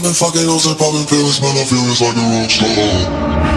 I've been fucking hoes and popping pills, man, I feel it's like a rock star.